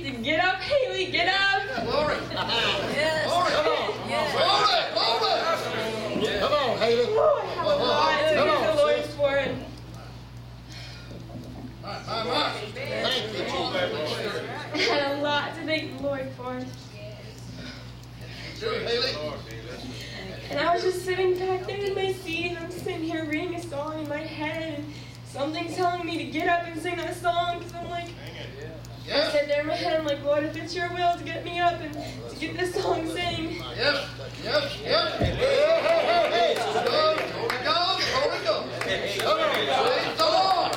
me to get up, Haley, get up. Glory. Yes. Glory. Come on. Glory. Glory. Come on, Haley. I have a lot to on. the Lord for. And My, my, my. Thank you, Jesus. I had a lot to thank the Lord for. Haley. And I was just sitting back there in my seat, and I'm sitting here reading a song in my head, and something's telling me to get up and sing that song, because I'm like, I Yes. sit there in my head, I'm like, Lord, if it's your will to get me up and to get this song sang, Yes. Yes. Yes. Hey, hey, hey, hey. Good. Holy Ghost. Holy Ghost. Come. Praise the Lord.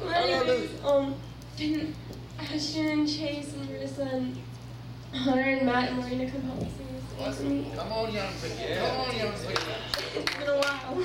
Well, anyways, um, didn't Ashton and Chase and Marissa and Hunter and Matt and Marina come help me sing this song for me? Come on, young people. Come on, young people. It's been a while.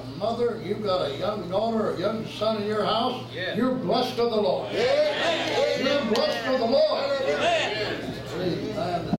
mother, you've got a young daughter, a young son in your house. You're blessed of the Lord. You're blessed